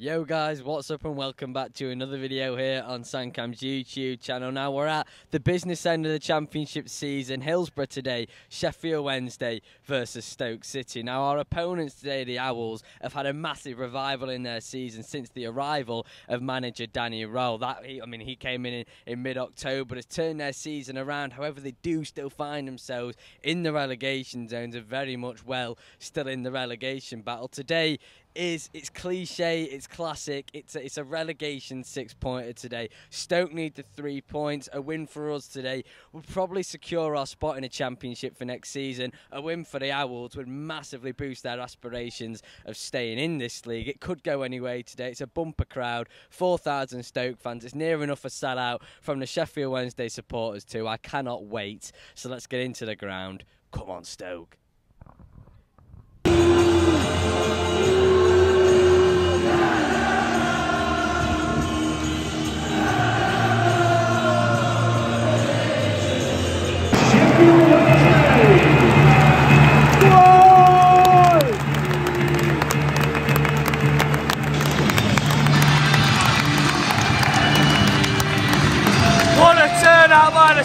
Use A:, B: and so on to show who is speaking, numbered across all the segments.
A: Yo guys, what's up and welcome back to another video here on Samcam's YouTube channel. Now we're at the business end of the championship season, Hillsborough today, Sheffield Wednesday versus Stoke City. Now our opponents today, the Owls, have had a massive revival in their season since the arrival of manager Danny Röhl. That I mean he came in in, in mid-October, has turned their season around. However, they do still find themselves in the relegation zones, are very much well still in the relegation battle. Today is it's cliche, it's classic, it's a, it's a relegation six pointer today. Stoke need the three points. A win for us today would probably secure our spot in a championship for next season. A win for the Owls would massively boost their aspirations of staying in this league. It could go anyway today. It's a bumper crowd, 4,000 Stoke fans. It's near enough a sellout from the Sheffield Wednesday supporters too. I cannot wait. So let's get into the ground. Come on, Stoke.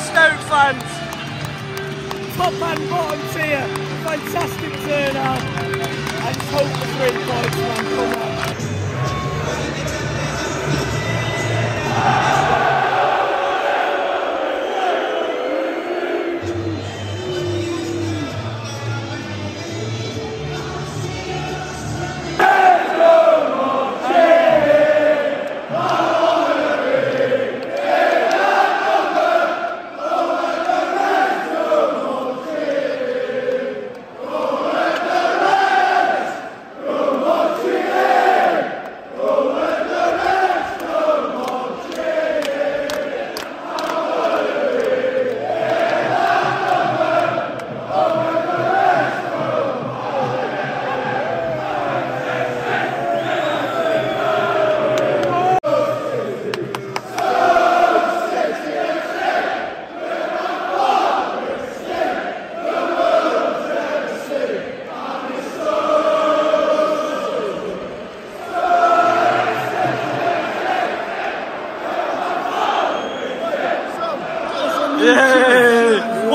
B: Stoke fans! Top and bottom tier, fantastic turnout. And hope for three points, man. Come on.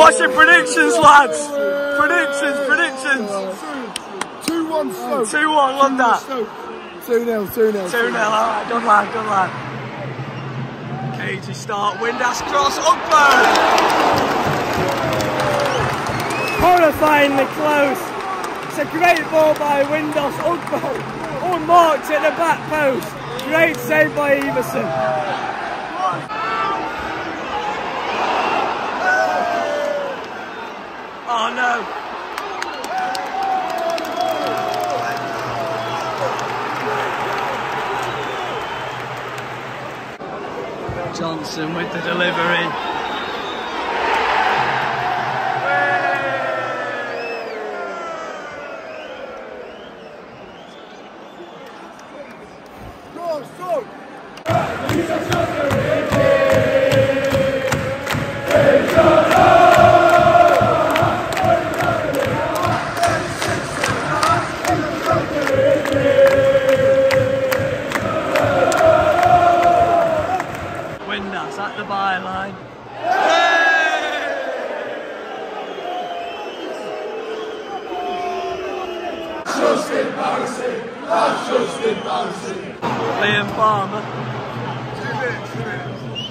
B: What's your predictions, lads? Predictions, predictions.
C: 2 1 Stoke.
B: 2 1, love that.
C: 2 0, 2 0.
B: 2 0, alright, good lad, good lad. Cagey start, Windass cross, Ugbo! Horrifyingly close. It's a great ball by Windass, Ugbo. Unmarked at the back post. Great save by Iversen. Oh no. Johnson with the delivery.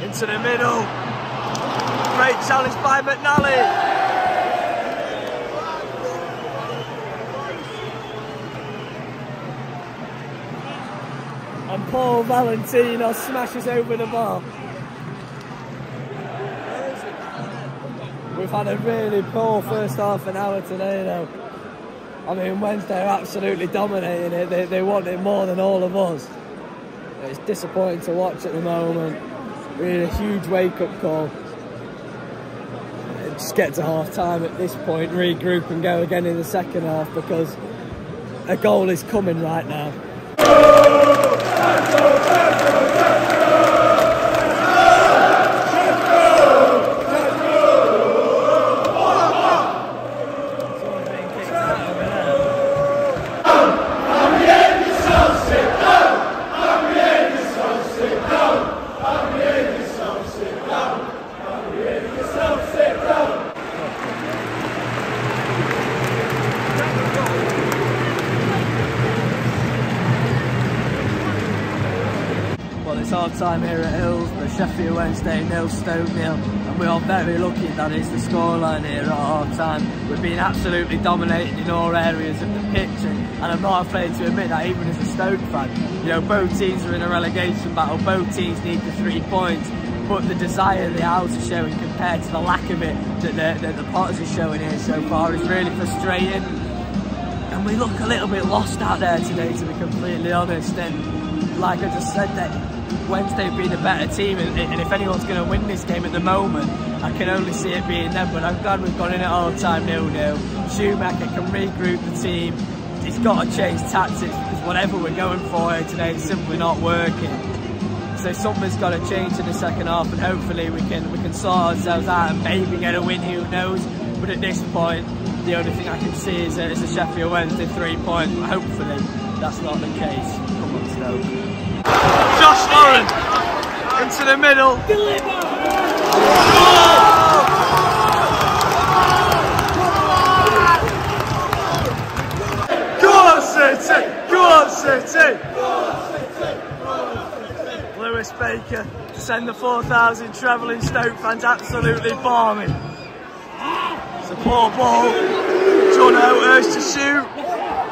B: Into the middle. Great challenge by McNally. And Paul Valentino smashes over the bar. We've had a really poor first half an hour today though. I mean Wednesday are absolutely dominating it. They, they want it more than all of us. It's disappointing to watch at the moment. Really a huge wake up call. Just get to half time at this point, regroup and go again in the second half because a goal is coming right now. That is the scoreline here at half time. We've been absolutely dominating in all areas of the pitch, and, and I'm not afraid to admit that even as a Stoke fan. You know, both teams are in a relegation battle, both teams need the three points, but the desire the Owls are showing compared to the lack of it that the, that the Potters are showing here so far is really frustrating. And we look a little bit lost out there today, to be completely honest. And like I just said, that Wednesday have been a better team, and, and if anyone's going to win this game at the moment, I can only see it being them. But I'm glad we've gone in at all time nil-nil. Schumacher can regroup the team. He's got to change tactics because whatever we're going for today is simply not working. So something's got to change in the second half, and hopefully we can we can sort ourselves out and maybe get a win. Who knows? But at this point, the only thing I can see is a, is a Sheffield Wednesday three point. But hopefully that's not the case. Come on, Stoke. Josh into the middle. Go on, City! Go on, City! Lewis Baker to send the 4,000 travelling Stoke fans absolutely barming. Support ball. Jono urged to shoot.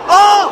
B: Oh!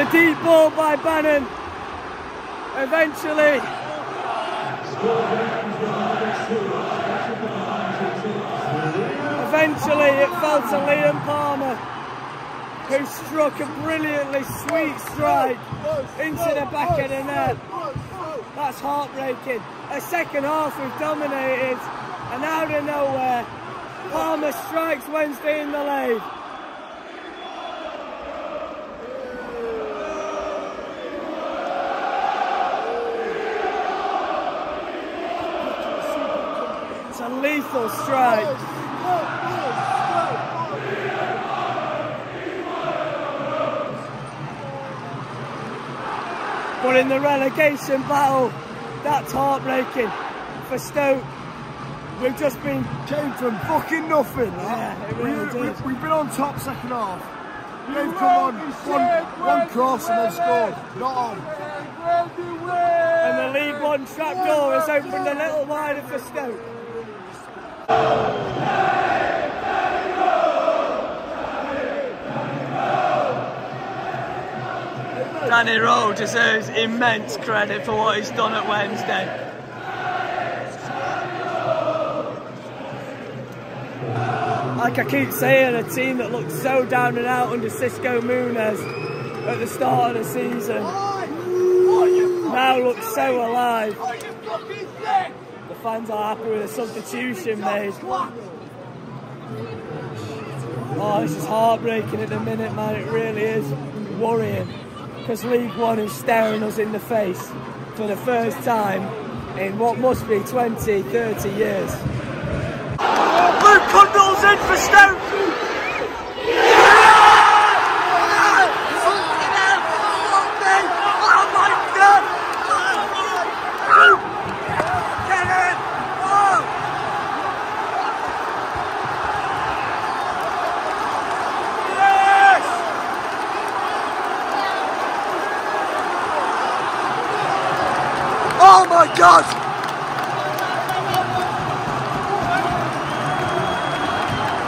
B: The deep ball by Bannan. Eventually. Eventually it fell to Liam Palmer, who struck a brilliantly sweet strike into the back of the net. That's heartbreaking. A second half we've dominated, and out of nowhere, Palmer strikes Wednesday in the leg. Lethal strike. But in the relegation battle, that's heartbreaking for Stoke. We've just been
C: Came from fucking nothing.
B: Yeah, it
C: we,
B: really
C: we,
B: did.
C: we've been on top second half. They've come on one, one cross and then scored. Not on.
B: and the League One trap door has opened a little wider for Stoke. Danny Röhl deserves immense credit for what he's done at Wednesday. Like I keep saying, a team that looked so down and out under Xisco Muñoz at the start of the season now looks so alive. Fans are happy with a substitution made. Oh, this is heartbreaking at the minute, man. It really is worrying. Because League One is staring us in the face for the first time in what must be 20, 30 years. Luke Cundle's in for Stoke! Oh my God!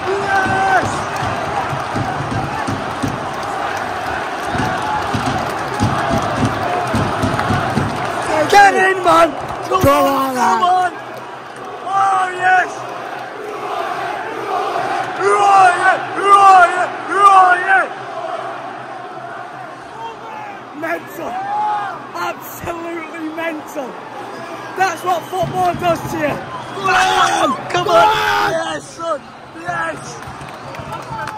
B: Yes! Get in, man! Come
D: Go
B: on,
D: on
B: come on! Oh, yes! Roy, Roy, Roy!
D: Mental! Absolutely mental. That's what football does to you.
B: Come on! Come on! Yes, son! Yes!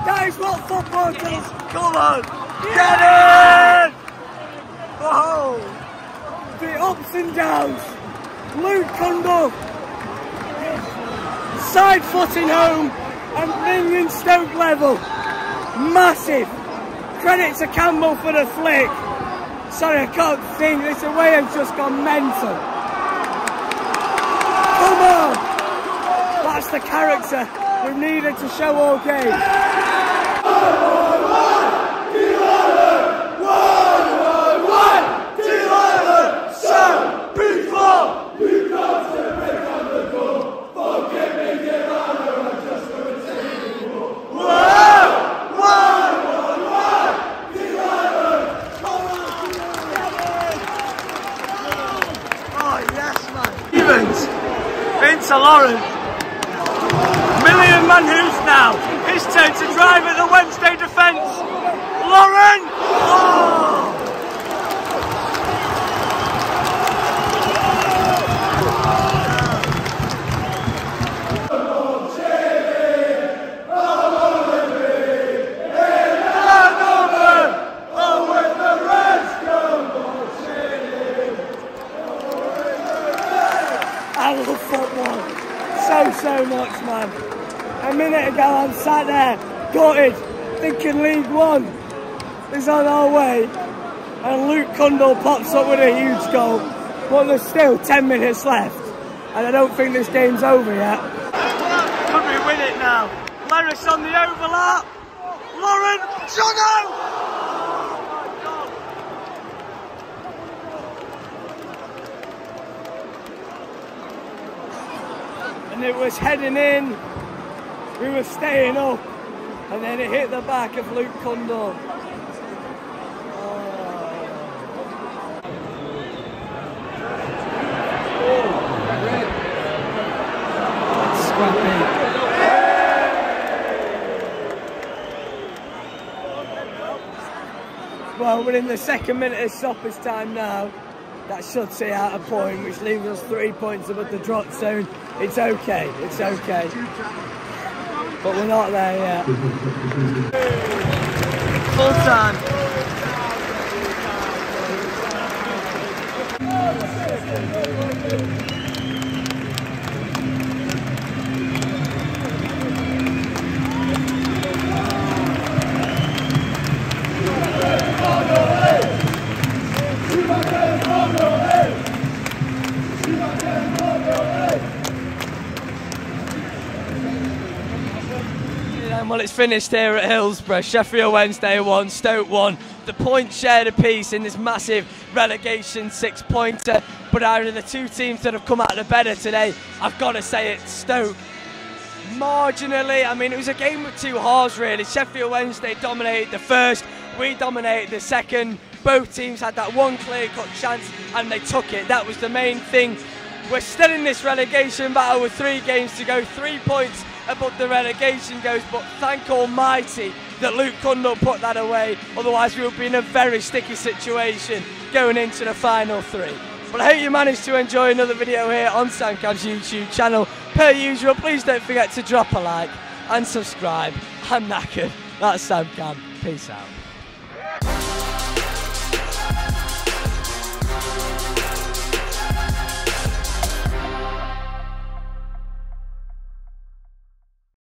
D: That is what football does.
B: Come on! Get it! Oh!
D: The ups and downs. Luke Cundle. Side footing home and bringing Stoke level. Massive. Credit to Campbell for the flick. Sorry, I can't away has just gone mental. Come on! That's the character we needed to show all game.
B: Oh yes, man! Stevens into Lauren. Million Manhoef now. His turn to drive at the Wednesday defence. Lauren! Oh!
D: I love football so, so much, man. A minute ago, Sat there, gutted, thinking League One is on our way. And Luke Cundle pops up with a huge goal. But there's still 10 minutes left. And I don't think this game's over yet.
B: Could we win it now? Larris on the overlap. Lauren, Jono!
D: Oh, and it was heading in. We were staying up. And then it hit the back of Luke Cundle. Scrappy. Oh. Well, we're in the second minute of stoppage time now. That should see out a point, which leaves us three points above the drop zone. It's okay, it's okay. But we're not there yet.
B: Full time. Finished here at Hillsborough. Sheffield Wednesday won, Stoke won. The points shared apiece in this massive relegation six pointer. But out of the two teams that have come out the better today, I've got to say it's Stoke. Marginally, I mean, it was a game with two halves really. Sheffield Wednesday dominated the first, we dominated the second. Both teams had that one clear cut chance and they took it. That was the main thing. We're still in this relegation battle with three games to go, three points above the relegation goes, but thank Almighty that Luke Cundle put that away. Otherwise, we would be in a very sticky situation going into the final three. But I hope you managed to enjoy another video here on Samcam's YouTube channel. Per usual, please don't forget to drop a like and subscribe. I'm knackered. That's Samcam. Peace out.